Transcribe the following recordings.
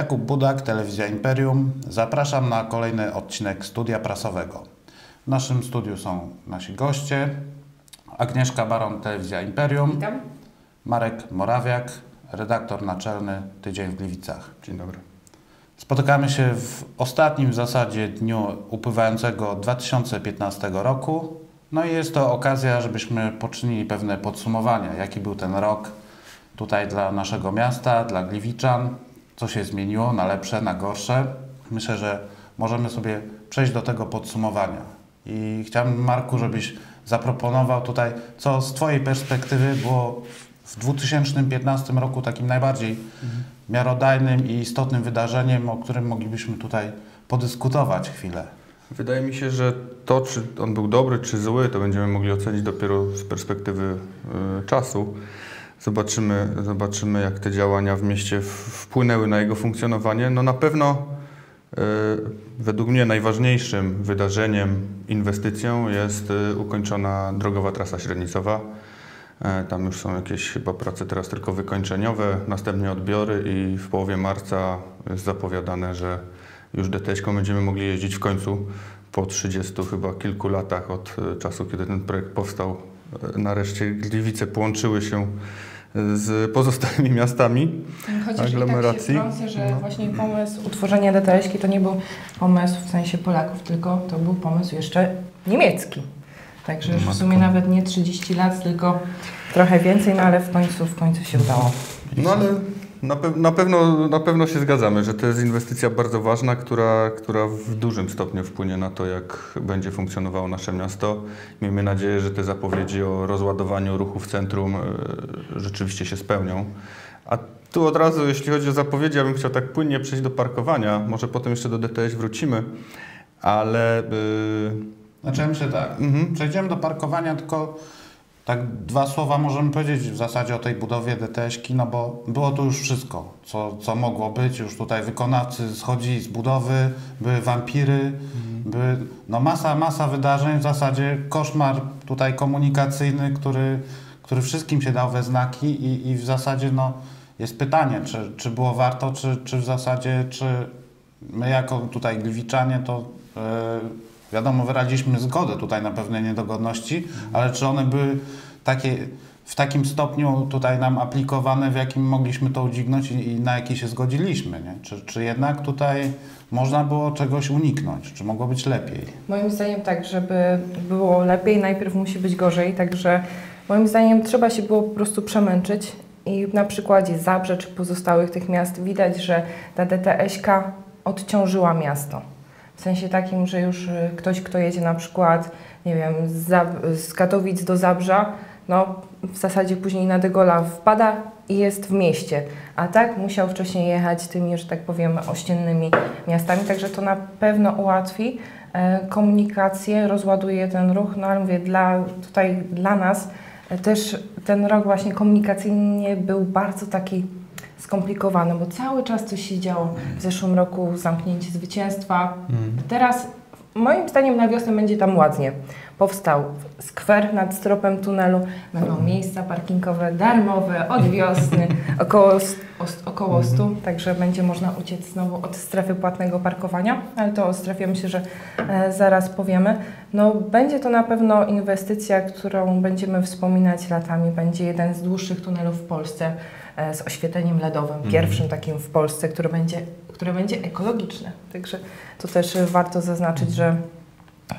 Jakub Budak, Telewizja Imperium. Zapraszam na kolejny odcinek studia prasowego. W naszym studiu są nasi goście. Agnieszka Baron, Telewizja Imperium. Witam. Marek Morawiak, redaktor naczelny Tydzień w Gliwicach. Dzień dobry. Spotykamy się w ostatnim w zasadzie dniu upływającego 2015 roku. No i jest to okazja, żebyśmy poczynili pewne podsumowania, jaki był ten rok tutaj dla naszego miasta, dla Gliwiczan, co się zmieniło na lepsze, na gorsze. Myślę, że możemy sobie przejść do tego podsumowania. I chciałbym, Marku, żebyś zaproponował tutaj, co z Twojej perspektywy było w 2015 roku takim najbardziej miarodajnym i istotnym wydarzeniem, o którym moglibyśmy tutaj podyskutować chwilę. Wydaje mi się, że to, czy on był dobry, czy zły, to będziemy mogli ocenić dopiero z perspektywy y, czasu. Zobaczymy, zobaczymy, jak te działania w mieście wpłynęły na jego funkcjonowanie. No na pewno y, według mnie najważniejszym wydarzeniem, inwestycją jest y, ukończona drogowa trasa średnicowa. E, Tam już są jakieś chyba prace teraz tylko wykończeniowe, następnie odbiory i w połowie marca jest zapowiadane, że już DTS-ką będziemy mogli jeździć w końcu po 30 chyba kilku latach od e, czasu, kiedy ten projekt powstał. E, Nareszcie Gliwice połączyły się e, z pozostałymi miastami. Chociaż aglomeracji. i tak się wtrącę, że No. właśnie pomysł utworzenia DTS-ki to nie był pomysł w sensie Polaków, tylko to był pomysł jeszcze niemiecki. Także już w sumie nawet nie 30 lat, tylko trochę więcej, no ale w końcu, w końcu się udało. No ale na, pe- na, pewno, na pewno się zgadzamy, że to jest inwestycja bardzo ważna, która, która w dużym stopniu wpłynie na to, jak będzie funkcjonowało nasze miasto. Miejmy nadzieję, że te zapowiedzi o rozładowaniu ruchu w centrum e, rzeczywiście się spełnią. A tu od razu, jeśli chodzi o zapowiedzi, ja bym chciał tak płynnie przejść do parkowania. Może potem jeszcze do DTS wrócimy, ale e, Znaczy ja myślę tak, Mhm. przejdziemy do parkowania, tylko tak dwa słowa możemy powiedzieć w zasadzie o tej budowie DTS-ki, no bo było tu już wszystko, co, co mogło być, już tutaj wykonawcy schodzili z budowy, były wampiry, były no masa, masa wydarzeń, w zasadzie koszmar tutaj komunikacyjny, który, który wszystkim się dał we znaki i, i w zasadzie no jest pytanie, czy, czy było warto, czy, czy w zasadzie, czy my jako tutaj Gliwiczanie to e, wiadomo wyraziliśmy zgodę tutaj na pewne niedogodności, ale czy one były takie w takim stopniu tutaj nam aplikowane, w jakim mogliśmy to udźwignąć i, i na jaki się zgodziliśmy, nie? Czy, czy jednak tutaj można było czegoś uniknąć, czy mogło być lepiej? Moim zdaniem tak, żeby było lepiej, najpierw musi być gorzej, także moim zdaniem trzeba się było po prostu przemęczyć i na przykładzie Zabrze czy pozostałych tych miast widać, że ta DTS-ka odciążyła miasto. W sensie takim, że już y, ktoś, kto jedzie na przykład, nie wiem, z, z Katowic do Zabrza, no w zasadzie później na Degola wpada i jest w mieście. A tak musiał wcześniej jechać tymi, że tak powiem, ościennymi miastami, także to na pewno ułatwi e, komunikację, rozładuje ten ruch, no ale mówię, dla, tutaj dla nas e, też ten rok właśnie komunikacyjnie był bardzo taki skomplikowany, bo cały czas coś się działo. W zeszłym roku zamknięcie zwycięstwa. Teraz moim zdaniem na wiosnę będzie tam ładnie. Powstał skwer nad stropem tunelu, będą miejsca parkingowe darmowe od wiosny, około, około 100, także będzie można uciec znowu od strefy płatnego parkowania, ale to o strefie myślę, że e, zaraz powiemy. No, będzie to na pewno inwestycja, którą będziemy wspominać latami. Będzie jeden z dłuższych tunelów w Polsce z oświetleniem LEDowym, pierwszym takim w Polsce, który będzie, które będzie ekologiczne. Także to też e, warto zaznaczyć, że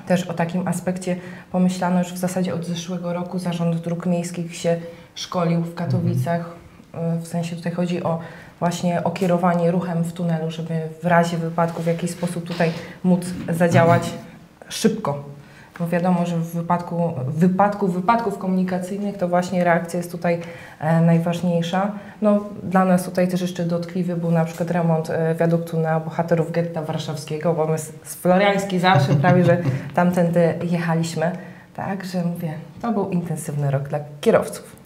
też o takim aspekcie pomyślano już w zasadzie od zeszłego roku. Zarząd Dróg Miejskich się szkolił w Katowicach. E, W sensie tutaj chodzi o właśnie o kierowanie ruchem w tunelu, żeby w razie wypadku w jakiś sposób tutaj móc zadziałać szybko. Bo wiadomo, że w wypadku, w wypadku wypadków komunikacyjnych to właśnie reakcja jest tutaj e, najważniejsza. No, dla nas tutaj też jeszcze dotkliwy był na przykład remont e, wiaduktu na bohaterów getta warszawskiego, bo my z, Floriańskiej zawsze prawie, że tamtędy jechaliśmy. Także mówię, to był intensywny rok dla kierowców.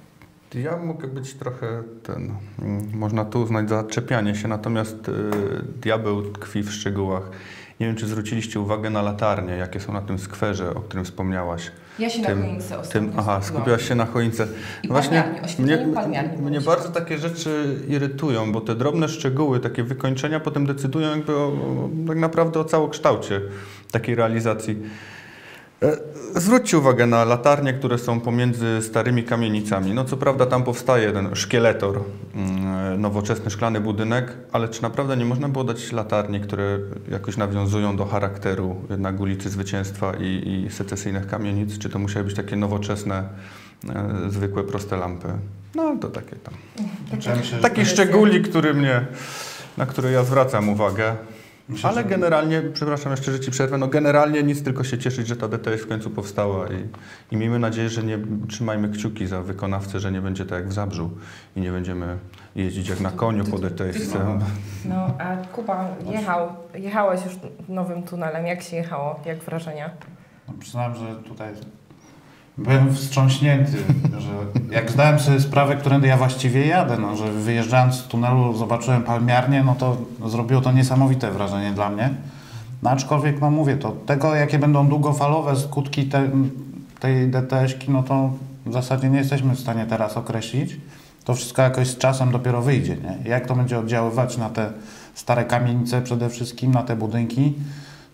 Ja mogę być trochę ten, mm, można tu uznać za czepianie się, natomiast y, diabeł tkwi w szczegółach. Nie wiem, czy zwróciliście uwagę na latarnie, jakie są na tym skwerze, o którym wspomniałaś. Ja się Tym- na choince Tym, aha, skupiłaś się na choince. I Właśnie palmiarni, mnie, palmiarni mnie było bardzo takie rzeczy irytują, bo te drobne szczegóły, takie wykończenia potem decydują jakby o, o, tak naprawdę o całokształcie takiej realizacji. E, Zwróćcie uwagę na latarnie, które są pomiędzy starymi kamienicami. No co prawda tam powstaje ten szkieletor, mm, nowoczesny szklany budynek, ale czy naprawdę nie można było dać latarni, które jakoś nawiązują do charakteru jednak ulicy Zwycięstwa i, i secesyjnych kamienic? Czy to musiały być takie nowoczesne, e, zwykłe, proste lampy? No to takie tam. Znaczy, Taki szczególik, który mnie, na który ja zwracam uwagę. Myślę, Ale że- generalnie, przepraszam jeszcze, że Ci przerwę, no generalnie nic, tylko się cieszyć, że ta DTS w końcu powstała i, i miejmy nadzieję, że nie trzymajmy kciuki za wykonawcę, że nie będzie tak jak w Zabrzu i nie będziemy jeździć jak na koniu po DTS. No, a Kuba jechał, jechałeś już nowym tunelem. Jak się jechało? Jak wrażenia? No, przyznam, że tutaj byłem wstrząśnięty, że jak zdałem sobie sprawę, którędy ja właściwie jadę, no, że wyjeżdżając z tunelu zobaczyłem palmiarnię, no to zrobiło to niesamowite wrażenie dla mnie. No aczkolwiek, no mówię, to tego, jakie będą długofalowe skutki te, tej DTS-ki, no to w zasadzie nie jesteśmy w stanie teraz określić. To wszystko jakoś z czasem dopiero wyjdzie, nie? Jak to będzie oddziaływać na te stare kamienice przede wszystkim, na te budynki,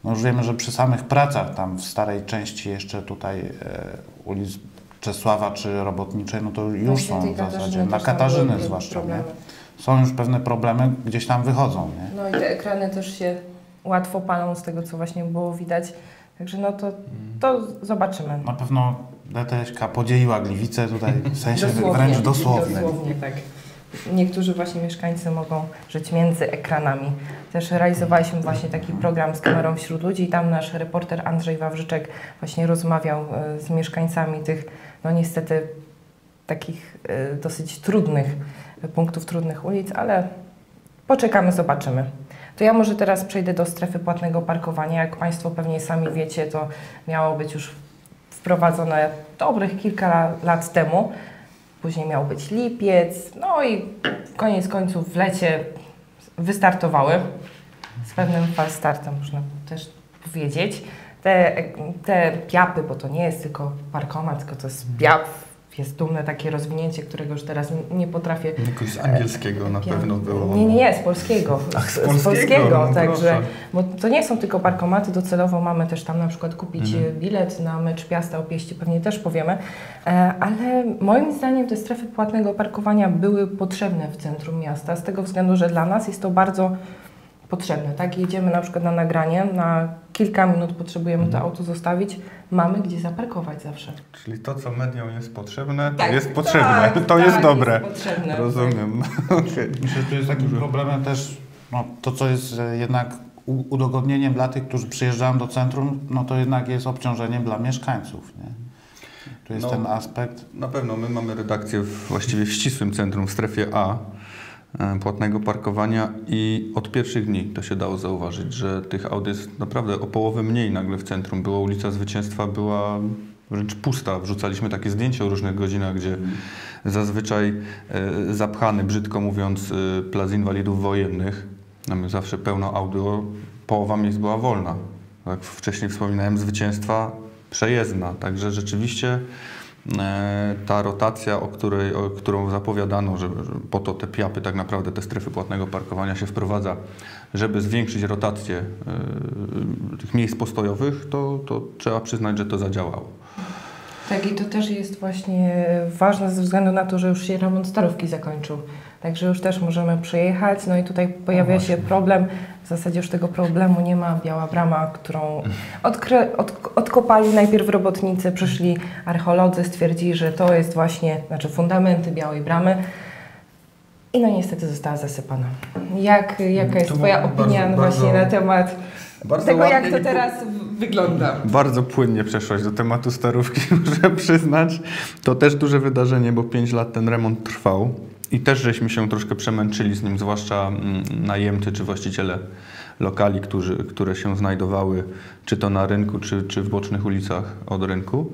no już wiemy, że przy samych pracach tam w starej części jeszcze tutaj e, ulic Czesława czy Robotniczej, no to już są w zasadzie, na Katarzyny zwłaszcza, nie? Są już pewne problemy, gdzieś tam wychodzą, nie? No i te ekrany też się łatwo palą z tego, co właśnie było widać. Także no to, to zobaczymy. Na pewno DTS-ka podzieliła Gliwice tutaj, w sensie Dosłownie, wręcz dosłownie. Dosłownie, tak. Niektórzy właśnie mieszkańcy mogą żyć między ekranami. Też realizowaliśmy właśnie taki program z kamerą wśród ludzi i tam nasz reporter Andrzej Wawrzyczek właśnie rozmawiał e, z mieszkańcami tych, no niestety, takich e, dosyć trudnych punktów, trudnych ulic, ale poczekamy, zobaczymy. To ja może teraz przejdę do strefy płatnego parkowania. Jak Państwo pewnie sami wiecie, to miało być już wprowadzone dobrych kilka lat temu. Później miał być lipiec, no i koniec końców w lecie wystartowały z pewnym falstartem, można też powiedzieć. Te, te piapy, bo to nie jest tylko parkomat, tylko to jest piap, jest dumne takie rozwinięcie, którego już teraz nie- potrafię Jakoś z angielskiego na Piap- pewno było. Nie, nie, nie, z polskiego. Ach, z Z polskiego, no także, proszę. bo to nie są tylko parkomaty, docelowo mamy też tam na przykład kupić Mhm. e, bilet na mecz Piasta o Pieści, pewnie też powiemy, e, ale moim zdaniem te strefy płatnego parkowania były potrzebne w centrum miasta, z tego względu, że dla nas jest to bardzo potrzebne, tak? Jedziemy na przykład na nagranie, na kilka minut potrzebujemy Mhm. to auto zostawić, mamy gdzie zaparkować zawsze. Czyli to, co mediom jest potrzebne, to Tak, jest potrzebne. tak, to tak, jest dobre. jest potrzebne. Rozumiem. Okej. Myślę, że tu jest takim problemem też no, to, co jest e, jednak udogodnieniem dla tych, którzy przyjeżdżają do centrum, no to jednak jest obciążeniem dla mieszkańców. Nie? Tu jest No. ten aspekt. Na pewno my mamy redakcję w, właściwie w ścisłym centrum, w strefie A płatnego parkowania i od pierwszych dni to się dało zauważyć, że tych aut jest naprawdę o połowę mniej nagle w centrum. Była ulica Zwycięstwa, była wręcz pusta. Wrzucaliśmy takie zdjęcia o różnych godzinach, gdzie zazwyczaj e, zapchany, brzydko mówiąc, e, plac inwalidów wojennych. Mamy zawsze pełno audio, połowa miejsc była wolna. Jak wcześniej wspominałem, zwycięstwa przejezdna. Także rzeczywiście e, ta rotacja, o której, o którą zapowiadano, że, że po to te piapy, tak naprawdę te strefy płatnego parkowania się wprowadza, żeby zwiększyć rotację e, tych miejsc postojowych, to, to trzeba przyznać, że to zadziałało. Tak, i to też jest właśnie ważne ze względu na to, że już się remont starówki zakończył. Także już też możemy przyjechać. No i tutaj pojawia się problem. W zasadzie już tego problemu nie ma. Biała brama, którą odkry, od, odkopali najpierw robotnicy, przyszli archeolodzy, stwierdzili, że to jest właśnie, znaczy fundamenty białej bramy. I no niestety została zasypana. Jak, jaka jest To Twoja bardzo- opinia bardzo- właśnie na temat Bardzo tego, jak to teraz wygląda? Bardzo płynnie przeszłaś do tematu starówki, muszę przyznać. To też duże wydarzenie, bo 5 lat ten remont trwał i też żeśmy się troszkę przemęczyli z nim, zwłaszcza mm, najemcy czy właściciele lokali, którzy, które się znajdowały czy to na rynku, czy, czy w bocznych ulicach od rynku.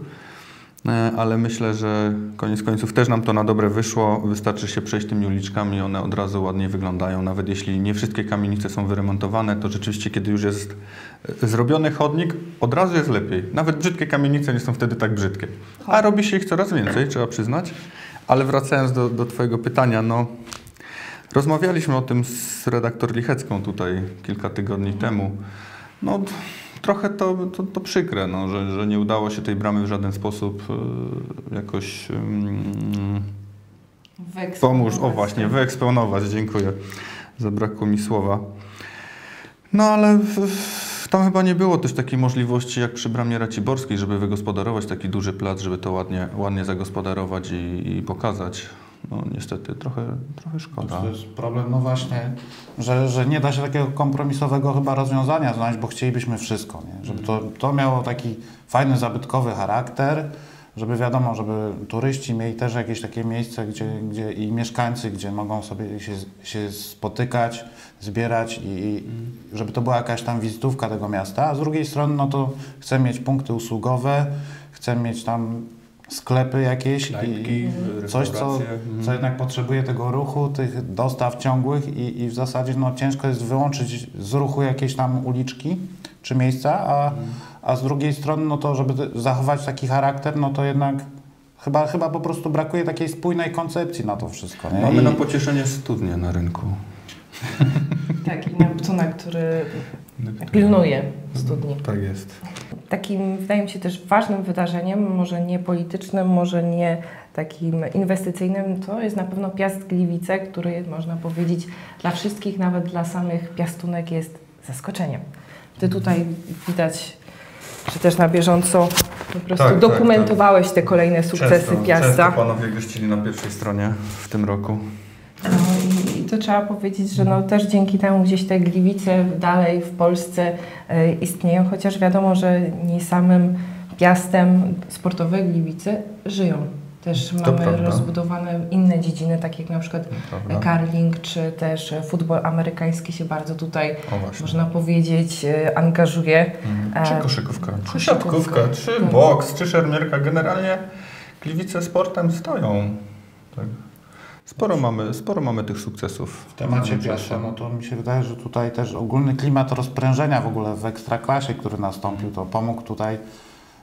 E, ale myślę, że koniec końców też nam to na dobre wyszło. Wystarczy się przejść tymi uliczkami, one od razu ładnie wyglądają. Nawet jeśli nie wszystkie kamienice są wyremontowane, to rzeczywiście, kiedy już jest e, zrobiony chodnik, od razu jest lepiej. Nawet brzydkie kamienice nie są wtedy tak brzydkie. A robi się ich coraz więcej, trzeba przyznać. Ale wracając do, do Twojego pytania, no. Rozmawialiśmy o tym z redaktor Lichecką tutaj kilka tygodni temu. No, trochę to, to, to przykre, no, że, że nie udało się tej bramy w żaden sposób e, jakoś e, pomóż, o właśnie, wyeksponować, dziękuję, zabrakło mi słowa. No ale w, w, tam chyba nie było też takiej możliwości jak przy bramie Raciborskiej, żeby wygospodarować taki duży plac, żeby to ładnie, ładnie zagospodarować i, i pokazać. No niestety trochę, trochę szkoda. To jest problem, no właśnie, że, że nie da się takiego kompromisowego chyba rozwiązania znaleźć, bo chcielibyśmy wszystko, nie? żeby to, to miało taki fajny, zabytkowy charakter, żeby wiadomo, żeby turyści mieli też jakieś takie miejsce, gdzie, gdzie i mieszkańcy, gdzie mogą sobie się, się spotykać, zbierać i, i żeby to była jakaś tam wizytówka tego miasta, a z drugiej strony no to chcę mieć punkty usługowe, chcę mieć tam sklepy jakieś i coś, co, co jednak potrzebuje tego ruchu, tych dostaw ciągłych i, i w zasadzie no, ciężko jest wyłączyć z ruchu jakieś tam uliczki czy miejsca, a, a z drugiej strony no to, żeby zachować taki charakter, no to jednak chyba, chyba po prostu brakuje takiej spójnej koncepcji na to wszystko. Nie? Mamy I, na pocieszenie studnie na rynku. Tak, i Neptuna, który pilnuje studni. Tak jest. Takim, wydaje mi się, też ważnym wydarzeniem, może nie politycznym, może nie takim inwestycyjnym, to jest na pewno Piast Gliwice, który można powiedzieć dla wszystkich, nawet dla samych piastunek jest zaskoczeniem. Ty tutaj widać, że też na bieżąco po prostu Tak, tak, dokumentowałeś te kolejne sukcesy często, Piasta. Często panowie gościli na pierwszej stronie w tym roku. To trzeba powiedzieć, że no też dzięki temu gdzieś te gliwice dalej w Polsce e, istnieją, chociaż wiadomo, że nie samym piastem sportowe gliwice żyją. Też To mamy prawda. rozbudowane inne dziedziny, takie jak na przykład karling, czy też futbol amerykański się bardzo tutaj, można powiedzieć, e, angażuje. Mhm. Czy E, koszykówka, czy koszykówka. siatkówka, czy Tak. boks, czy szermierka. Generalnie Gliwice sportem stoją. Tak. Sporo, mamy, sporo mamy tych sukcesów. W temacie. Piasta, no to mi się wydaje, że tutaj też ogólny klimat rozprężenia w ogóle w Ekstraklasie, który nastąpił, to pomógł tutaj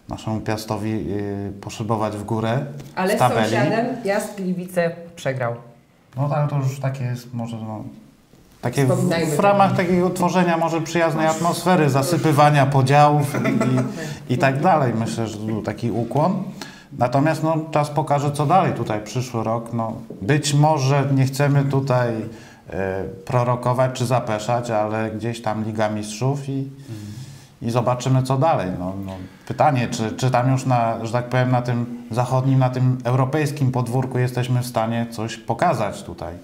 naszemu Piastowi y, poszybować w górę Ale w z tabeli. sąsiadem Piast Gliwice przegrał. No tak, to już takie jest może no, takie w, w to. ramach takiego tworzenia może przyjaznej atmosfery, zasypywania podziałów i, i, i tak dalej. Myślę, że to był taki ukłon. Natomiast no, czas pokaże, co dalej tutaj przyszły rok. No, być może nie chcemy tutaj e, prorokować czy zapeszać, ale gdzieś tam Liga Mistrzów i, i zobaczymy, co dalej. No, no, pytanie, czy, czy tam już na, że tak powiem, na tym zachodnim, na tym europejskim podwórku jesteśmy w stanie coś pokazać tutaj.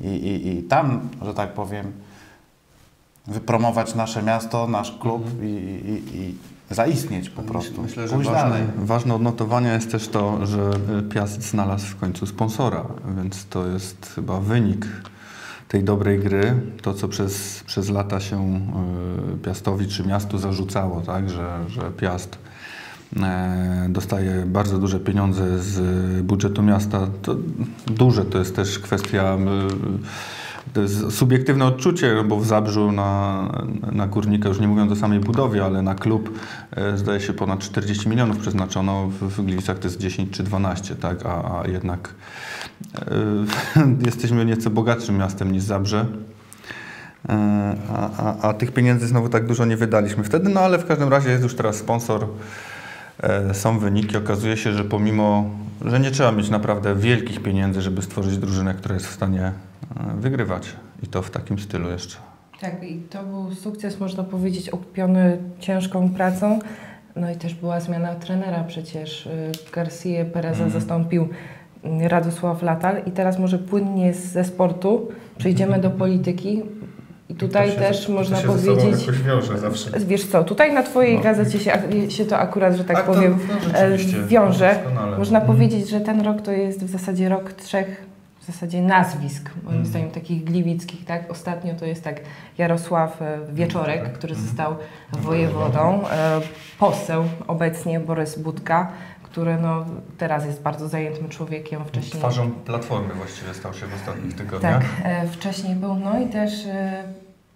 I, i, i tam, że tak powiem, wypromować nasze miasto, nasz klub i, i, i zaistnieć po prostu. Myślę, że Pójść ważne, dalej. ważne odnotowania jest też to, że y, Piast znalazł w końcu sponsora, więc to jest chyba wynik tej dobrej gry. To, co przez, przez lata się y, Piastowi czy miastu zarzucało, tak, że, że Piast e, dostaje bardzo duże pieniądze z budżetu miasta. To duże to jest też kwestia to jest subiektywne odczucie, bo w Zabrzu na, na górnika, już nie mówiąc o samej budowie, ale na klub e, zdaje się ponad 40 milionów przeznaczono, w, w Gliwicach to jest 10 czy 12, tak, a, a jednak e, jesteśmy nieco bogatszym miastem niż Zabrze. E, A, a, a tych pieniędzy znowu tak dużo nie wydaliśmy wtedy, no ale w każdym razie jest już teraz sponsor, są wyniki. Okazuje się, że pomimo, że nie trzeba mieć naprawdę wielkich pieniędzy, żeby stworzyć drużynę, która jest w stanie wygrywać i to w takim stylu jeszcze. Tak, i to był sukces, można powiedzieć, okupiony ciężką pracą. No i też była zmiana trenera przecież. y, Garcia Pereza Mhm. zastąpił y, Radosław Latal i teraz może płynnie z- ze sportu przejdziemy do polityki. I tutaj też można powiedzieć, wiąże zawsze. wiesz co, tutaj na Twojej No. gazecie się, się to akurat, że tak A to- powiem, no, e, rzeczywiście, wiąże. Można Mhm. powiedzieć, że ten rok to jest w zasadzie rok trzech zasadzie nazwisk, moim Mhm. zdaniem takich gliwickich, tak? Ostatnio to jest tak Jarosław e, Wieczorek, Tak. który Mhm. został wojewodą, e, poseł obecnie Borys Budka, który no, teraz jest bardzo zajętym człowiekiem, wcześniej... Twarzą Platformy właściwie stał się w ostatnich tygodniach. Tak, e, wcześniej był, no i też,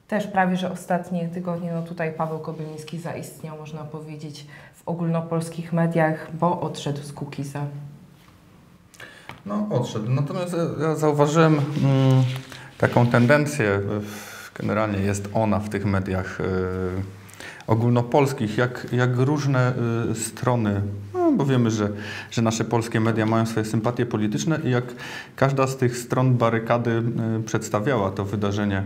też prawie, że ostatnie tygodnie, no tutaj Paweł Kobyliński zaistniał, można powiedzieć, w ogólnopolskich mediach, bo odszedł z Kukiza. No, odszedł. Natomiast ja- zauważyłem mm, taką tendencję, generalnie jest ona w tych mediach y, ogólnopolskich, jak, jak różne y, strony, no, bo wiemy, że, że nasze polskie media mają swoje sympatie polityczne i jak każda z tych stron barykady y, przedstawiała to wydarzenie.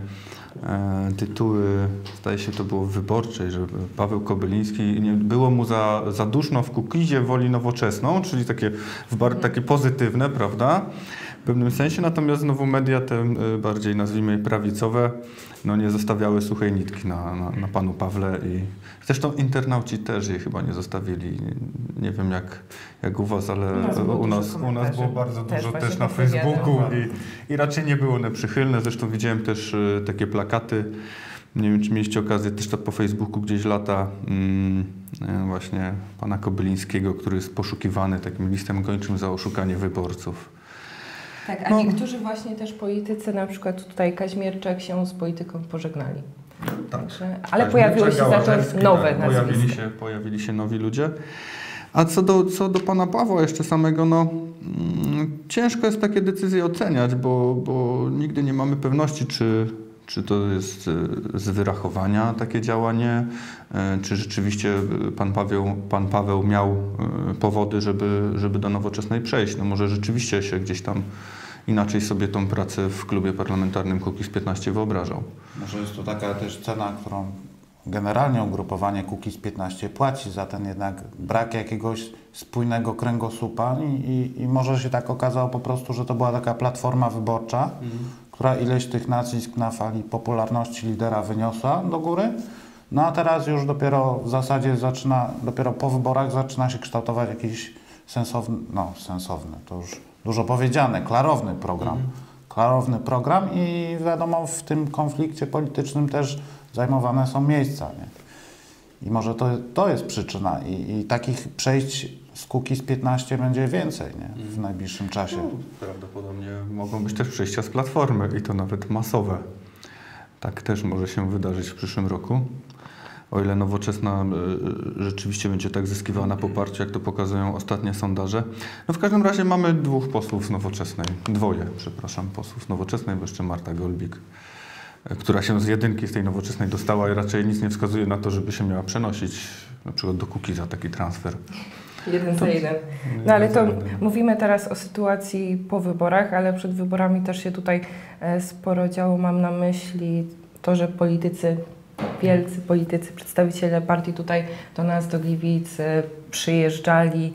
E, tytuły, zdaje się to było w Wyborczej, że Paweł Kobyliński, nie, było mu za, za duszno w Kukizie, woli nowoczesną, czyli takie, bar, takie pozytywne, prawda? W pewnym sensie, natomiast znowu media te y, bardziej, nazwijmy je prawicowe, no nie zostawiały suchej nitki na, na, na panu Pawle i zresztą internauci też jej chyba nie zostawili. Nie wiem jak, jak u was, ale U nas było u nas, było bardzo Też dużo właśnie też na wywiadem. Facebooku i, i raczej nie były one przychylne. Zresztą widziałem też y, takie plakaty, nie wiem czy mieliście okazję, też to po Facebooku gdzieś lata mm, y, właśnie pana Kobylińskiego, który jest poszukiwany takim listem gończym za oszukanie wyborców. Tak, a No. niektórzy właśnie też politycy, na przykład tutaj Kaźmierczak się z polityką pożegnali. Także, ale pojawiły się za to nowe tak, pojawili nazwiska. się, pojawili się nowi ludzie. A co do, co do pana Pawła jeszcze samego, no mm, ciężko jest takie decyzje oceniać, bo, bo nigdy nie mamy pewności, czy, czy to jest e, z wyrachowania takie działanie, e, czy rzeczywiście e, pan Paweł, pan Paweł miał powody, żeby, żeby do nowoczesnej przejść. No może rzeczywiście się gdzieś tam inaczej sobie tą pracę w klubie parlamentarnym Kukiz 15 wyobrażał. Może jest to taka też cena, którą generalnie ugrupowanie Kukiz 15 płaci za ten jednak brak jakiegoś spójnego kręgosłupa i, i, i może się tak okazało po prostu, że to była taka platforma wyborcza, która ileś tych nazwisk na fali popularności lidera wyniosła do góry. No a teraz już dopiero w zasadzie zaczyna, dopiero po wyborach zaczyna się kształtować jakiś sensowny, no sensowny, to już dużo powiedziane, klarowny program. Klarowny program i wiadomo, w tym konflikcie politycznym też zajmowane są miejsca. Nie? I może to, to jest przyczyna i, i takich przejść z Kukiz 15 będzie więcej nie? w najbliższym czasie. Prawdopodobnie mogą być też przejścia z platformy i to nawet masowe. Tak też może się wydarzyć w przyszłym roku. O ile nowoczesna y, rzeczywiście będzie tak zyskiwała na poparciu, jak to pokazują ostatnie sondaże. No w każdym razie mamy dwóch posłów z nowoczesnej, dwoje, przepraszam, posłów z nowoczesnej, bo jeszcze Marta Golbik, y, która się z jedynki z tej nowoczesnej dostała i raczej nic nie wskazuje na to, żeby się miała przenosić na przykład do Kukiza taki transfer. Jeden za jeden. No ale to mówimy teraz o sytuacji po wyborach, ale przed wyborami też się tutaj e, sporo działo. Mam na myśli to, że politycy, wielcy politycy, przedstawiciele partii tutaj do nas, do Gliwic e, przyjeżdżali,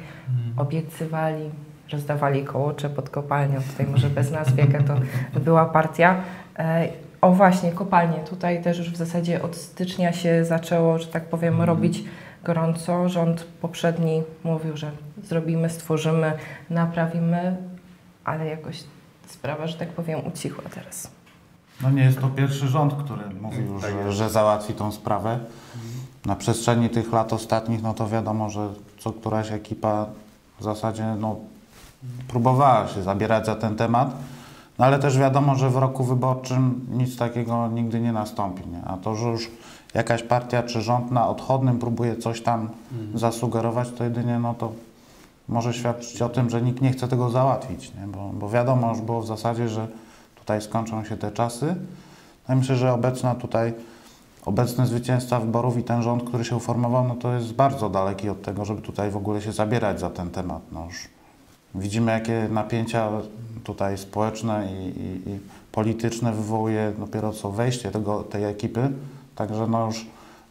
obiecywali, rozdawali kołocze pod kopalnią. Tutaj może bez nazwy, jaka to była partia. E, O właśnie, kopalnie. Tutaj też już w zasadzie od stycznia się zaczęło, że tak powiem, robić gorąco. Rząd poprzedni mówił, że zrobimy, stworzymy, naprawimy, ale jakoś sprawa, że tak powiem, ucichła teraz. No nie jest to pierwszy rząd, który mówił, Tak że, że załatwi tą sprawę. Na przestrzeni tych lat ostatnich, no to wiadomo, że co któraś ekipa w zasadzie no, próbowała się zabierać za ten temat, no ale też wiadomo, że w roku wyborczym nic takiego nigdy nie nastąpi. Nie? A to, że już jakaś partia czy rząd na odchodnym próbuje coś tam zasugerować, to jedynie no to może świadczyć o tym, że nikt nie chce tego załatwić, nie? Bo, bo wiadomo już było w zasadzie, że tutaj skończą się te czasy. No i myślę, że obecna tutaj, obecny zwycięzca wyborów i ten rząd, który się uformował, no to jest bardzo daleki od tego, żeby tutaj w ogóle się zabierać za ten temat. No już widzimy, jakie napięcia tutaj społeczne i, i, i polityczne wywołuje dopiero co wejście tego, tej ekipy. Także no już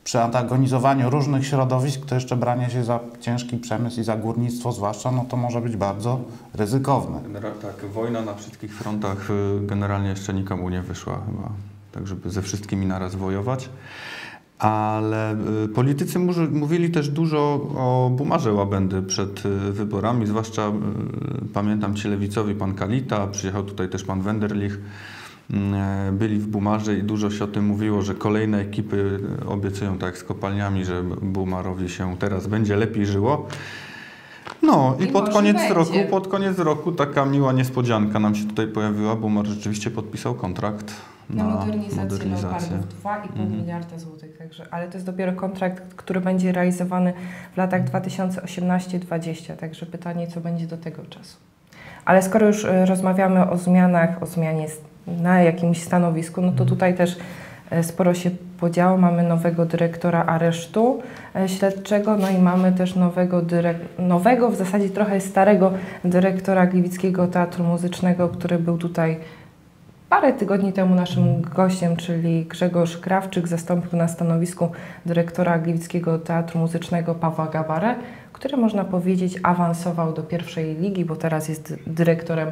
przy antagonizowaniu różnych środowisk, to jeszcze branie się za ciężki przemysł i za górnictwo zwłaszcza, no to może być bardzo ryzykowne. Tak, wojna na wszystkich frontach y, generalnie jeszcze nikomu nie wyszła chyba, tak żeby ze wszystkimi naraz wojować. Ale y, politycy mówili też dużo o bumarze łabędy przed y, wyborami, zwłaszcza pamiętam ci lewicowi, pan Kalita, przyjechał tutaj też pan Wenderlich, byli w bumarze i dużo się o tym mówiło, że kolejne ekipy obiecują tak z kopalniami, że bumarowi się teraz będzie lepiej żyło. No i, I pod koniec będzie. roku, pod koniec roku taka miła niespodzianka nam się tutaj pojawiła, Bumar rzeczywiście podpisał kontrakt Na, na, modernizację, modernizację. Leopardów 2,5 Mhm. miliarda złotych, także, ale to jest dopiero kontrakt, który będzie realizowany w latach 2018-2020, także pytanie, co będzie do tego czasu. Ale skoro już e, rozmawiamy o zmianach, o zmianie na jakimś stanowisku, no to Mhm. tutaj też e, sporo się podziało. Mamy nowego dyrektora aresztu e, śledczego, no i mamy też nowego, nowego w zasadzie trochę starego dyrektora Gliwickiego Teatru Muzycznego, który był tutaj Parę tygodni temu naszym gościem, czyli Grzegorz Krawczyk, zastąpił na stanowisku dyrektora Gliwickiego Teatru Muzycznego Pawła Gabarę, który można powiedzieć awansował do pierwszej ligi, bo teraz jest dyrektorem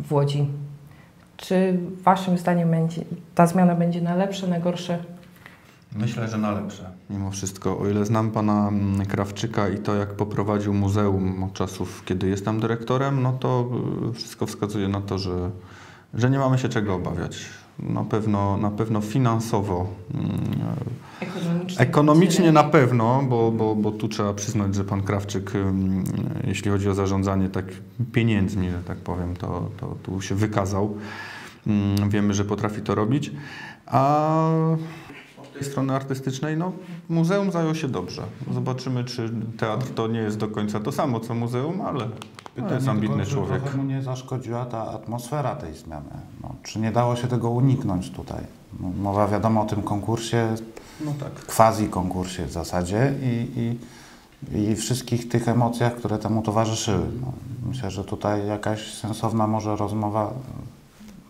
w Łodzi. Czy Waszym zdaniem będzie, ta zmiana będzie na lepsze, na gorsze? Myślę, że na lepsze. Mimo wszystko, o ile znam pana mm, Krawczyka i to, jak poprowadził muzeum od czasów, kiedy jest tam dyrektorem, no to y, wszystko wskazuje na to, że, że nie mamy się czego obawiać. Na pewno, na pewno finansowo, mm, Ekonomicznie, ekonomicznie na pewno, bo, bo, bo tu trzeba przyznać, że pan Krawczyk, jeśli chodzi o zarządzanie tak pieniędzmi, że tak powiem, to, to tu się wykazał. Ym, Wiemy, że potrafi to robić. A od tej strony artystycznej, no, muzeum zajął się dobrze. Zobaczymy, czy teatr to nie jest do końca to samo, co muzeum, ale to jest ambitny tylko, człowiek. trochę mu nie zaszkodziła ta atmosfera tej zmiany. No, czy nie dało się tego uniknąć tutaj? No, mowa wiadomo o tym konkursie, No tak. quasi konkursie w zasadzie i, i, i wszystkich tych emocjach, które temu towarzyszyły. No, myślę, że tutaj jakaś sensowna może rozmowa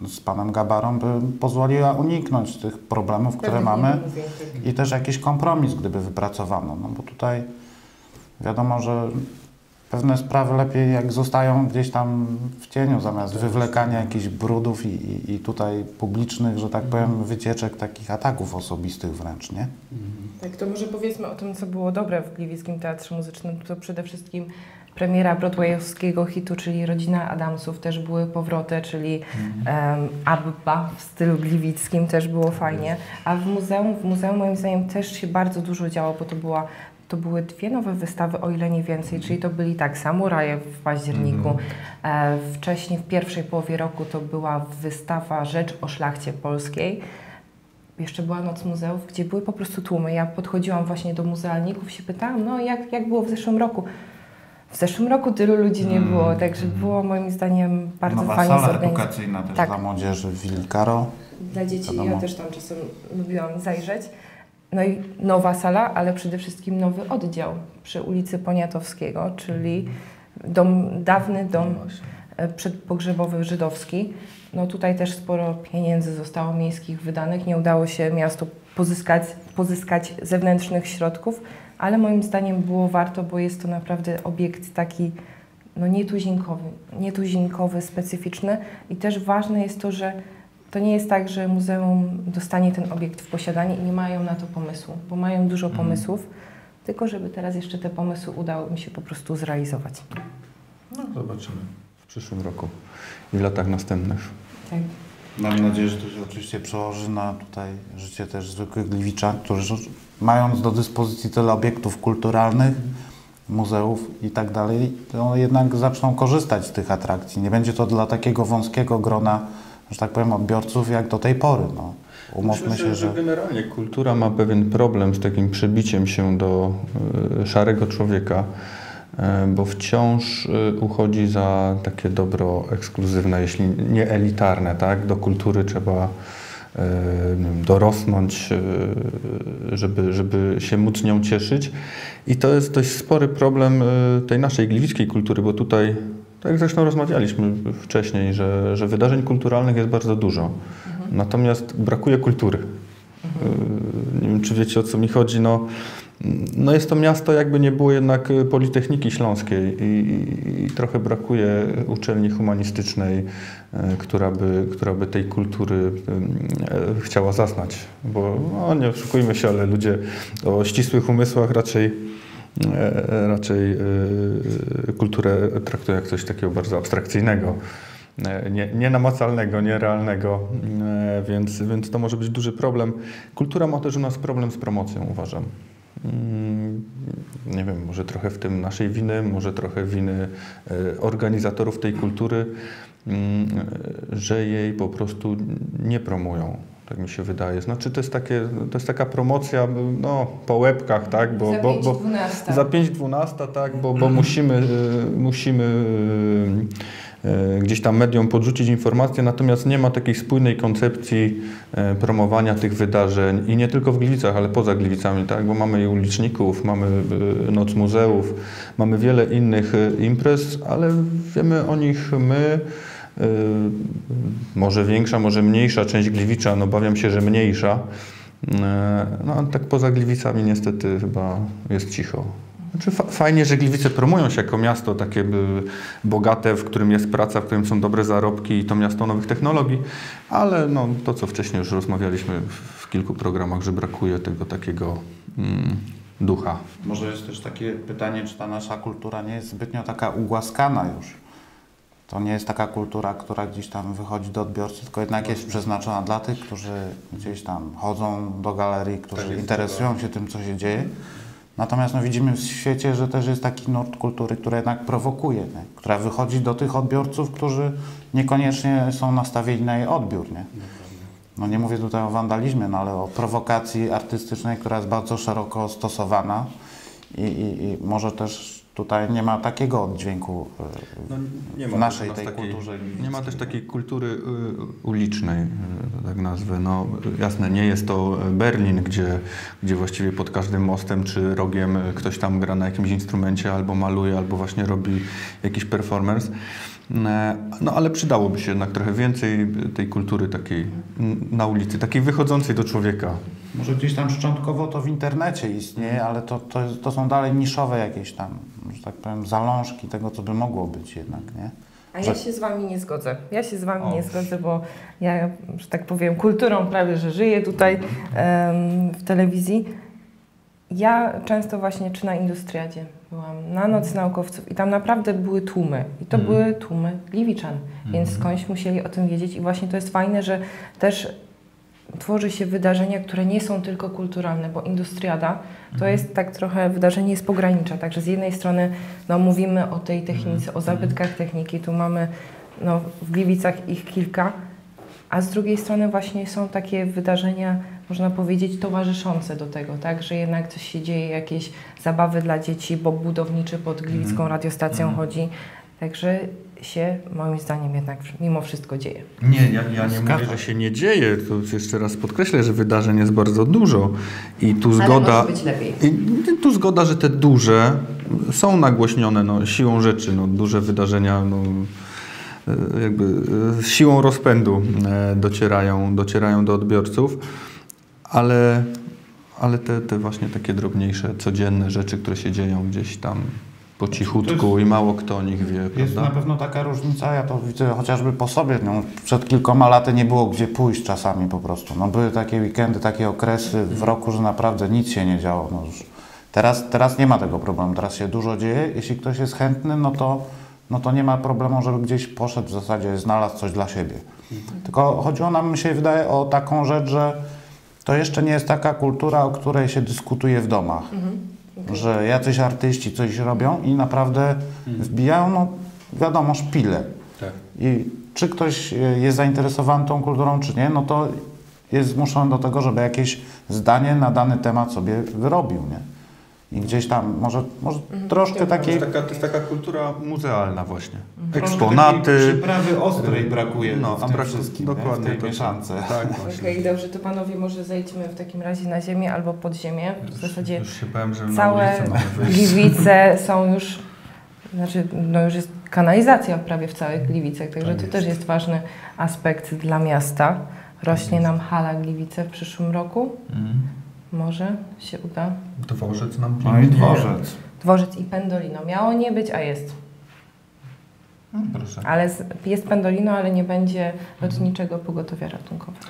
z panem Gabarą by pozwoliła uniknąć tych problemów, które Pewnie mamy. I też jakiś kompromis, gdyby wypracowano, no bo tutaj wiadomo, że pewne sprawy lepiej jak zostają gdzieś tam w cieniu, zamiast wywlekania jakichś brudów i, i, i tutaj publicznych, że tak powiem, wycieczek, takich ataków osobistych wręcz, nie? Tak, to może powiedzmy o tym, co było dobre w Gliwickim Teatrze Muzycznym. To przede wszystkim premiera broadwayowskiego hitu, czyli Rodzina Adamsów, też były powroty, czyli um, Abba w stylu gliwickim, też było fajnie. A w muzeum, w muzeum moim zdaniem też się bardzo dużo działo, bo to była to były dwie nowe wystawy, o ile nie więcej, czyli to byli tak, Samuraje w październiku. E, wcześniej, w pierwszej połowie roku to była wystawa Rzecz o szlachcie polskiej. Jeszcze była Noc Muzeów, gdzie były po prostu tłumy. Ja podchodziłam właśnie do muzealników i się pytałam, no jak, jak było w zeszłym roku? W zeszłym roku tylu ludzi nie było, także było moim zdaniem bardzo Nowa fajnie sala edukacyjna też Tak. dla młodzieży w Wilkaro. Dla dzieci Wiadomo. ja też tam czasem lubiłam zajrzeć. No i nowa sala, ale przede wszystkim nowy oddział przy ulicy Poniatowskiego, czyli dom, dawny dom e, przedpogrzebowy żydowski. No tutaj też sporo pieniędzy zostało miejskich wydanych. Nie udało się miastu pozyskać, pozyskać zewnętrznych środków, ale moim zdaniem było warto, bo jest to naprawdę obiekt taki no nietuzinkowy, nietuzinkowy, specyficzny i też ważne jest to, że to nie jest tak, że muzeum dostanie ten obiekt w posiadanie i nie mają na to pomysłu, bo mają dużo Mhm. pomysłów, tylko żeby teraz jeszcze te pomysły udało mi się po prostu zrealizować. No, zobaczymy w przyszłym roku i w latach następnych. Tak. Mam nadzieję, że to się oczywiście przełoży na tutaj życie też zwykłych Gliwiczan, którzy mając do dyspozycji tyle obiektów kulturalnych, muzeów i tak dalej, to jednak zaczną korzystać z tych atrakcji. Nie będzie to dla takiego wąskiego grona, że tak powiem, odbiorców jak do tej pory. No. Umówmy Myślę, się, że... generalnie kultura ma pewien problem z takim przebiciem się do y, szarego człowieka, y, bo wciąż y, uchodzi za takie dobro ekskluzywne, jeśli nie elitarne, tak? Do kultury trzeba dorosnąć, żeby, żeby się móc nią cieszyć. I to jest dość spory problem tej naszej gliwickiej kultury, bo tutaj, tak jak zresztą rozmawialiśmy wcześniej, że, że wydarzeń kulturalnych jest bardzo dużo. Natomiast brakuje kultury. Yy, Nie wiem, czy wiecie o co mi chodzi. No, no jest to miasto, jakby nie było jednak Politechniki Śląskiej i, i, i trochę brakuje uczelni humanistycznej, e, która by, która by tej kultury e, chciała zaznać. Bo no, nie oszukujmy się, ale ludzie o ścisłych umysłach raczej raczej kulturę traktują jak coś takiego bardzo abstrakcyjnego. Nie, nienamacalnego, nierealnego, więc, więc to może być duży problem. Kultura ma też u nas problem z promocją, uważam. Mm, nie wiem, może trochę w tym naszej winy, może trochę winy e, organizatorów tej kultury, mm, że jej po prostu nie promują. Tak mi się wydaje. Znaczy to jest, takie, to jest taka promocja no, po łebkach, tak? Bo, za 5.12. Za 5.12, tak? Bo, bo musimy, e, musimy E, gdzieś tam mediom podrzucić informacje, natomiast nie ma takiej spójnej koncepcji e, promowania tych wydarzeń i nie tylko w Gliwicach, ale poza Gliwicami, tak? bo mamy i uliczników, mamy Noc Muzeów, mamy wiele innych imprez, ale wiemy o nich my, może większa, może mniejsza część Gliwicza, no obawiam się, że mniejsza. No a tak poza Gliwicami niestety chyba jest cicho. Znaczy, fajnie, że Gliwice promują się jako miasto takie bogate, w którym jest praca, w którym są dobre zarobki i to miasto nowych technologii, ale no, to, co wcześniej już rozmawialiśmy w kilku programach, że brakuje tego takiego mm, ducha. Może jest też takie pytanie, czy ta nasza kultura nie jest zbytnio taka ugłaskana już? To nie jest taka kultura, która gdzieś tam wychodzi do odbiorcy, tylko jednak jest przeznaczona dla tych, którzy gdzieś tam chodzą do galerii, którzy tak interesują się tym, co się dzieje. Natomiast no, widzimy w świecie, że też jest taki nurt kultury, która jednak prowokuje, nie? która wychodzi do tych odbiorców, którzy niekoniecznie są nastawieni na jej odbiór. Nie? No nie mówię tutaj o wandalizmie, no, ale o prowokacji artystycznej, która jest bardzo szeroko stosowana i, i, i może też Tutaj nie ma takiego oddźwięku e, no, w naszej tej takiej, kulturze. Nie ma też takiej kultury y, ulicznej, y, tak nazwę. No, jasne, nie jest to Berlin, gdzie, gdzie właściwie pod każdym mostem czy rogiem ktoś tam gra na jakimś instrumencie, albo maluje, albo właśnie robi jakiś performance. E, no ale przydałoby się jednak trochę więcej tej kultury takiej na ulicy, takiej wychodzącej do człowieka. Może gdzieś tam szczątkowo to w internecie istnieje, ale to, to, to są dalej niszowe jakieś tam, że tak powiem, zalążki tego, co by mogło być jednak, nie? A ja się z Wami nie zgodzę. Ja się z Wami o. nie zgodzę, bo ja, że tak powiem, kulturą prawie, że żyję tutaj um, w telewizji. Ja często właśnie, czy na Industriadzie byłam, na Nocy Naukowców i tam naprawdę były tłumy. I to mm. były tłumy Gliwiczan, mm. więc mhm. skądś musieli o tym wiedzieć i właśnie to jest fajne, że też tworzy się wydarzenia, które nie są tylko kulturalne, bo Industriada to mhm. jest tak trochę wydarzenie z pogranicza, także z jednej strony no, mówimy o tej technice, o mhm. zabytkach techniki, tu mamy no, w Gliwicach ich kilka, a z drugiej strony właśnie są takie wydarzenia, można powiedzieć, towarzyszące do tego, tak, że jednak coś się dzieje, jakieś zabawy dla dzieci, bo budowniczy pod Gliwicką mhm. radiostacją chodzi, także się moim zdaniem jednak mimo wszystko dzieje. Nie, ja, ja nie mówię, że się nie dzieje. To jeszcze raz podkreślę, że wydarzeń jest bardzo dużo i tu Ale zgoda. Może być lepiej. I tu zgoda, że te duże są nagłośnione no, siłą rzeczy. No, duże wydarzenia no, e, jakby e, siłą rozpędu e, docierają, docierają do odbiorców, ale, ale te, te właśnie takie drobniejsze, codzienne rzeczy, które się dzieją gdzieś tam po cichutku jest, i mało kto o nich wie. Jest prawda? na pewno taka różnica, ja to widzę chociażby po sobie. No, przed kilkoma laty nie było gdzie pójść czasami po prostu. No, były takie weekendy, takie okresy w roku, że naprawdę nic się nie działo. No. Teraz, teraz nie ma tego problemu, teraz się dużo dzieje. Jeśli ktoś jest chętny, no to, no to nie ma problemu, żeby gdzieś poszedł w zasadzie, znalazł coś dla siebie. Tylko chodziło nam, mi się wydaje, o taką rzecz, że to jeszcze nie jest taka kultura, o której się dyskutuje w domach. Mhm że jacyś artyści coś robią i naprawdę mhm. wbijają, no wiadomo, szpile. Tak. I czy ktoś e, jest zainteresowany tą kulturą, czy nie, no to jest zmuszony do tego, żeby jakieś zdanie na dany temat sobie wyrobił, nie? I gdzieś tam, może, może mhm. troszkę takiej... To jest, taka, to jest taka kultura muzealna właśnie. Mhm. Eksponaty. Przyprawy ostrej brakuje no, w tym wszystkim, dokładnie, w tej mieszance. Tak, Okej, okay, dobrze, to panowie może zejdźmy w takim razie na ziemię albo pod ziemię. W zasadzie już bałem, że całe Gliwice są już, znaczy no już jest kanalizacja prawie w całych Gliwicach, także tak to też jest ważny aspekt dla miasta. Rośnie nam hala Gliwice w przyszłym roku. Mhm. Może się uda. Dworzec nam No i dworzec. Dworzec i Pendolino. Miało nie być, a jest. No, proszę. Ale z, jest Pendolino, ale nie będzie lotniczego pogotowia ratunkowego.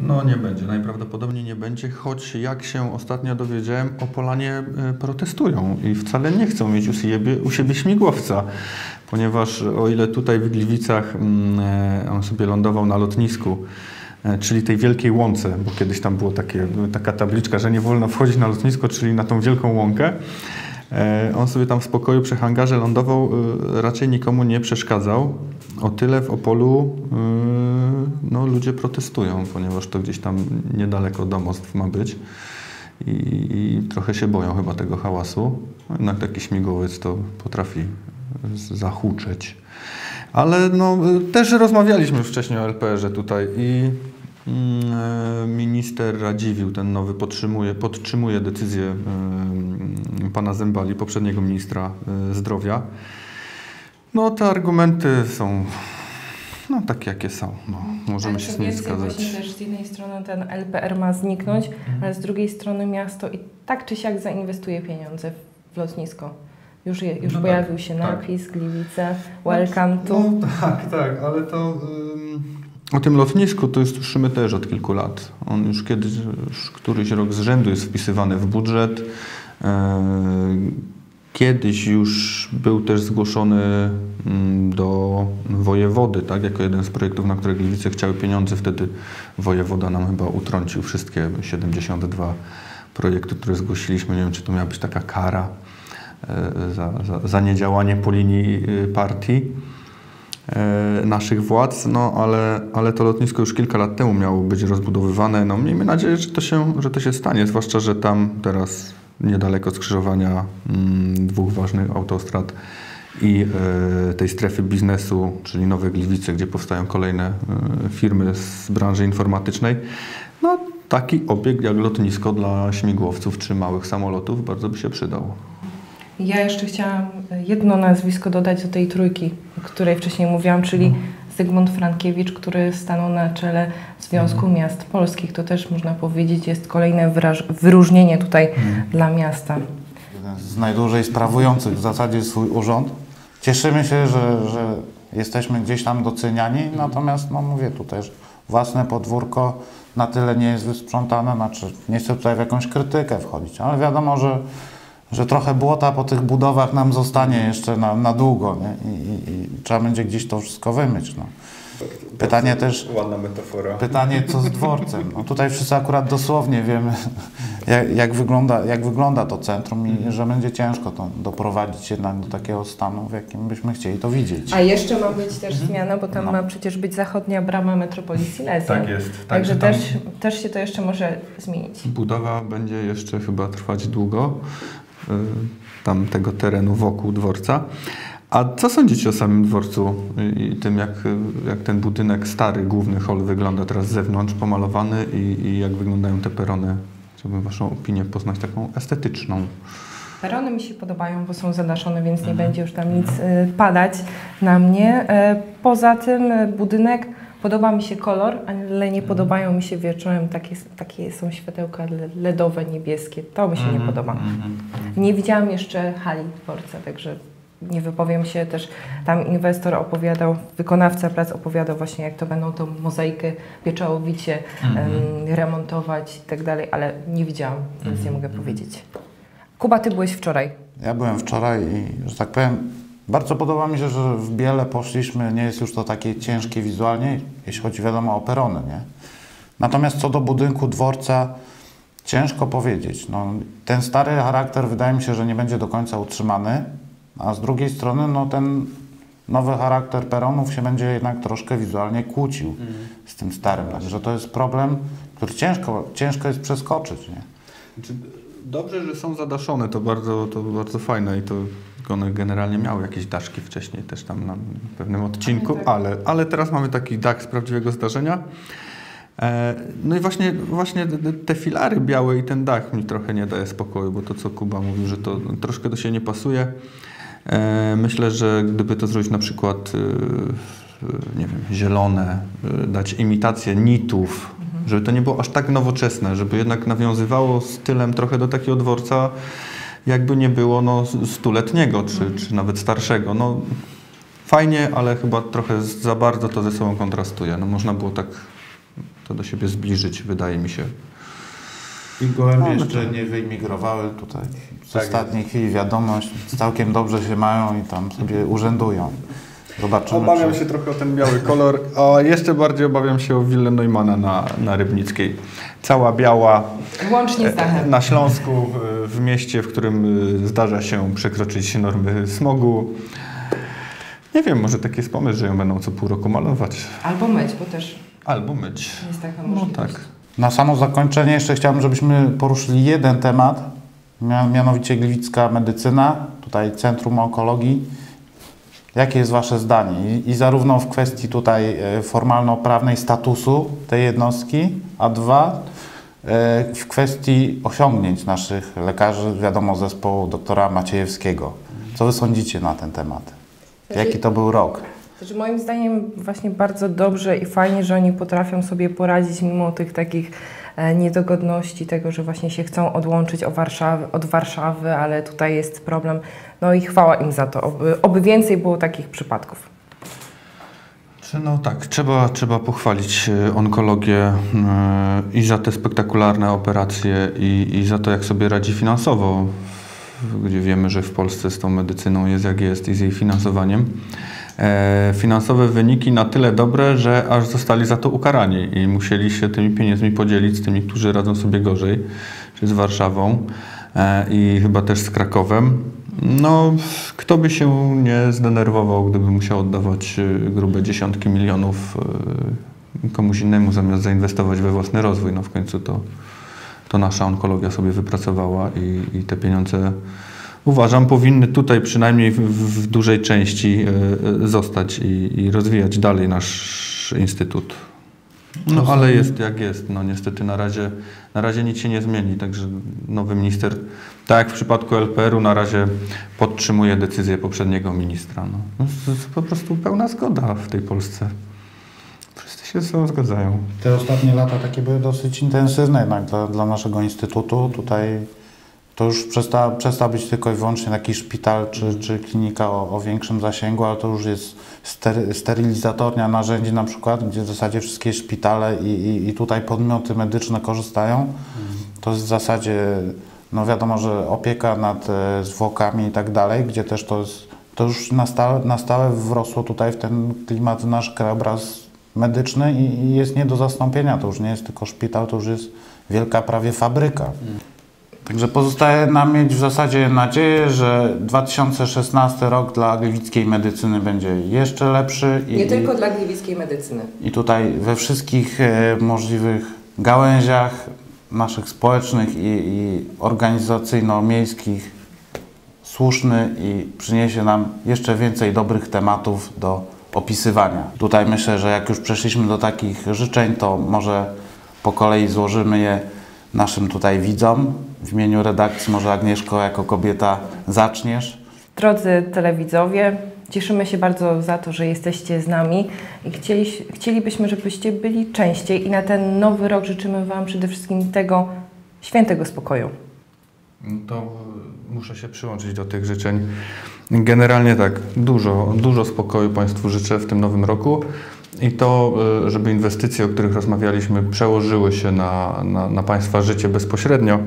No nie będzie, najprawdopodobniej nie będzie, choć jak się ostatnio dowiedziałem, Opolanie e, protestują i wcale nie chcą mieć u siebie, u siebie śmigłowca, ponieważ o ile tutaj w Gliwicach mm, e, on sobie lądował na lotnisku, czyli tej wielkiej łące, bo kiedyś tam takie, taka tabliczka, że nie wolno wchodzić na lotnisko, czyli na tą wielką łąkę, E, On sobie tam w spokoju przy hangarze lądował, e, raczej nikomu nie przeszkadzał. O tyle w Opolu e, no, ludzie protestują, ponieważ to gdzieś tam niedaleko domostw ma być i, i trochę się boją chyba tego hałasu. Jednak taki śmigłowiec to potrafi zahuczeć. Ale no, e, też rozmawialiśmy wcześniej o LPR-ze tutaj i e, minister Radziwił, ten nowy, podtrzymuje, podtrzymuje decyzję e, pana Zembali, poprzedniego ministra e, zdrowia. No te argumenty są no, takie, jakie są. No, możemy Ale się z nimi zgadzać. Też z jednej strony ten LPR ma zniknąć, Mhm. ale z drugiej strony miasto i tak czy siak zainwestuje pieniądze w lotnisko. Już, je, już No tak, pojawił się tak. napis, Gliwice, welcome to. No tak, tak, ale to... O tym lotnisku to już słyszymy też od kilku lat. On już kiedyś, już któryś rok z rzędu jest wpisywany w budżet. E, Kiedyś już był też zgłoszony mm, do wojewody, tak, jako jeden z projektów, na które Gliwice chciały pieniądze. Wtedy wojewoda nam chyba utrącił wszystkie 72 projekty, które zgłosiliśmy. Nie wiem, czy to miała być taka kara e, za, za, za niedziałanie po linii y, partii naszych władz, no ale, ale to lotnisko już kilka lat temu miało być rozbudowywane. No miejmy nadzieję, że to się, że to się stanie, zwłaszcza, że tam teraz niedaleko skrzyżowania mm, dwóch ważnych autostrad i e, tej strefy biznesu, czyli Nowe Gliwice, gdzie powstają kolejne e, firmy z branży informatycznej, no taki obiekt jak lotnisko dla śmigłowców czy małych samolotów bardzo by się przydał. Ja jeszcze chciałam jedno nazwisko dodać do tej trójki, o której wcześniej mówiłam, czyli Mhm. Zygmunt Frankiewicz, który stanął na czele Związku Mhm. Miast Polskich. To też można powiedzieć jest kolejne wyróżnienie tutaj Mhm. dla miasta. Jeden z najdłużej sprawujących w zasadzie swój urząd. Cieszymy się, że, że jesteśmy gdzieś tam doceniani, natomiast no mówię tu też, własne podwórko na tyle nie jest wysprzątane, znaczy nie chcę tutaj w jakąś krytykę wchodzić, ale wiadomo, że, że trochę błota po tych budowach nam zostanie jeszcze na, na długo nie? I, i, i trzeba będzie gdzieś to wszystko wymyć. No. Pytanie też, Ładna metafora. Pytanie, co z dworcem? No tutaj wszyscy akurat dosłownie wiemy, jak, jak, wygląda, jak wygląda to centrum i że będzie ciężko to doprowadzić jednak do takiego stanu, w jakim byśmy chcieli to widzieć. A jeszcze ma być też zmiana, bo tam No. ma przecież być zachodnia brama metropolii Silesia. Tak jest. Także tam też, też się to jeszcze może zmienić. Budowa będzie jeszcze chyba trwać długo, y, tam tego terenu wokół dworca. A co sądzicie o samym dworcu i tym, jak, jak ten budynek, stary, główny hol wygląda teraz z zewnątrz, pomalowany i, i jak wyglądają te perony? Chciałbym Waszą opinię poznać, taką estetyczną. Perony mi się podobają, bo są zadaszone, więc nie Mhm. będzie już tam nic y, padać na mnie. E, poza tym budynek, podoba mi się kolor, ale Mhm. nie podobają mi się wieczorem takie, takie są światełka le- LEDowe, niebieskie. To mi się Mhm. nie podoba. Nie widziałam jeszcze hali dworca, także nie wypowiem się też. Tam inwestor opowiadał, wykonawca prac opowiadał właśnie, jak to będą tą mozaikę pieczołowicie Mhm. em, remontować i tak dalej, ale nie widziałam, więc nie Mhm. mogę powiedzieć. Kuba, ty byłeś wczoraj. Ja byłem wczoraj i, że tak powiem, bardzo podoba mi się, że w Biele poszliśmy, nie jest już to takie ciężkie wizualnie, jeśli chodzi wiadomo o perony, nie? Natomiast co do budynku dworca, ciężko powiedzieć. No, ten stary charakter wydaje mi się, że nie będzie do końca utrzymany, a z drugiej strony no, ten nowy charakter peronów się będzie jednak troszkę wizualnie kłócił z tym starym. Także to jest problem, który ciężko, ciężko jest przeskoczyć, nie? Znaczy, Dobrze, że są zadaszone, to bardzo, to bardzo fajne i to one generalnie miały jakieś daszki wcześniej też tam na pewnym odcinku, tak. ale, ale teraz mamy taki dach z prawdziwego zdarzenia. E, No i właśnie, właśnie te- filary białe i ten dach mi trochę nie daje spokoju, bo to co Kuba mówił, że to troszkę do siebie nie pasuje. E, Myślę, że gdyby to zrobić na przykład, e, nie wiem, zielone, dać imitację nitów, Żeby to nie było aż tak nowoczesne, żeby jednak nawiązywało stylem trochę do takiego dworca, jakby nie było no, stuletniego, czy, czy nawet starszego. No, fajnie, ale chyba trochę za bardzo to ze sobą kontrastuje. No, można było tak to do siebie zbliżyć, wydaje mi się. I gołębie No, no jeszcze nie wyimigrowały tutaj. Z ostatniej chwili wiadomość, całkiem dobrze się mają i tam sobie urzędują. Zobaczymy, Obawiam czy... się trochę o ten biały kolor, a jeszcze bardziej obawiam się o willę Neumana na, na Rybnickiej. Cała biała, Łącznie z dachem. na Śląsku, w, w mieście, w którym y, zdarza się przekroczyć normy smogu. Nie wiem, może taki jest pomysł, że ją będą co pół roku malować. Albo myć, bo też Albo myć. jest taka No możliwość. tak. Na samo zakończenie jeszcze chciałbym, żebyśmy poruszyli jeden temat, mia- mianowicie gliwicka medycyna, tutaj Centrum Onkologii. Jakie jest Wasze zdanie? I, i zarówno w kwestii tutaj e, formalno-prawnej statusu tej jednostki, a dwa e, w kwestii osiągnięć naszych lekarzy, wiadomo, zespołu doktora Maciejewskiego. Co Wy sądzicie na ten temat? Jaki to był rok? Znaczy moim zdaniem właśnie bardzo dobrze i fajnie, że oni potrafią sobie poradzić mimo tych takich niedogodności, tego, że właśnie się chcą odłączyć od Warszawy, ale tutaj jest problem. No i chwała im za to. Oby, oby więcej było takich przypadków. No tak, trzeba, trzeba pochwalić e, onkologię e, i za te spektakularne operacje i, i za to, jak sobie radzi finansowo, gdzie wiemy, że w Polsce z tą medycyną jest jak jest i z jej finansowaniem. E, Finansowe wyniki na tyle dobre, że aż zostali za to ukarani i musieli się tymi pieniędzmi podzielić z tymi, którzy radzą sobie gorzej, czy z Warszawą e, i chyba też z Krakowem. No, kto by się nie zdenerwował, gdyby musiał oddawać e, grube dziesiątki milionów komuś innemu, zamiast zainwestować we własny rozwój. No w końcu to, to nasza onkologia sobie wypracowała i, i te pieniądze uważam powinny tutaj przynajmniej w, w dużej części e, e, zostać i, i rozwijać dalej nasz instytut. No ale jest jak jest. No niestety na razie, na razie nic się nie zmieni, także nowy minister, tak jak w przypadku LPR-u, na razie podtrzymuje decyzję poprzedniego ministra. No, no, to jest po prostu pełna zgoda w tej Polsce. Wszyscy się ze sobą zgadzają. Te ostatnie lata takie były dosyć intensywne jednak dla, dla naszego instytutu. Tutaj to już przestał być tylko i wyłącznie taki szpital czy, czy klinika o, o większym zasięgu, ale to już jest ster, sterylizatornia narzędzi na przykład, gdzie w zasadzie wszystkie szpitale i, i, i tutaj podmioty medyczne korzystają. To jest w zasadzie, no wiadomo, że opieka nad e, zwłokami i tak dalej, gdzie też to jest, to już na stałe, na stałe wrosło tutaj w ten klimat nasz krajobraz medyczny i, i jest nie do zastąpienia. To już nie jest tylko szpital, to już jest wielka prawie fabryka. Także pozostaje nam mieć w zasadzie nadzieję, że 2016 rok dla gliwickiej medycyny będzie jeszcze lepszy. I, Nie tylko dla gliwickiej medycyny. i tutaj we wszystkich e, możliwych gałęziach naszych społecznych i, i organizacyjno-miejskich słuszny i przyniesie nam jeszcze więcej dobrych tematów do opisywania. Tutaj myślę, że jak już przeszliśmy do takich życzeń, to może po kolei złożymy je naszym tutaj widzom. W imieniu redakcji może Agnieszko jako kobieta zaczniesz. Drodzy telewidzowie, cieszymy się bardzo za to, że jesteście z nami i chcieli, chcielibyśmy, żebyście byli częściej i na ten nowy rok życzymy Wam przede wszystkim tego świętego spokoju. No To muszę się przyłączyć do tych życzeń. Generalnie tak, dużo, dużo spokoju Państwu życzę w tym nowym roku i to, y, żeby inwestycje, o których rozmawialiśmy, przełożyły się na, na, na Państwa życie bezpośrednio.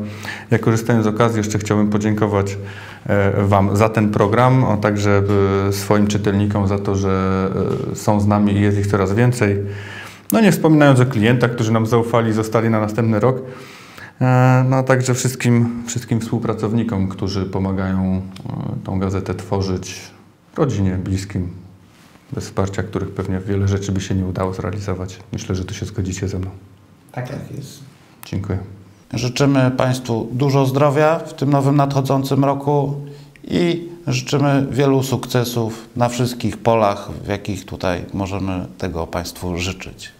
Ja korzystając z okazji jeszcze chciałbym podziękować e, Wam za ten program, a także y, swoim czytelnikom za to, że są z nami i jest ich coraz więcej. No nie wspominając o klientach, którzy nam zaufali i zostali na następny rok. E, No a także wszystkim, wszystkim współpracownikom, którzy pomagają e, tą gazetę tworzyć, rodzinie, bliskim, bez wsparcia których pewnie wiele rzeczy by się nie udało zrealizować. Myślę, że tu się zgodzicie ze mną. Tak jest. Dziękuję. Życzymy Państwu dużo zdrowia w tym nowym nadchodzącym roku i życzymy wielu sukcesów na wszystkich polach, w jakich tutaj możemy tego Państwu życzyć.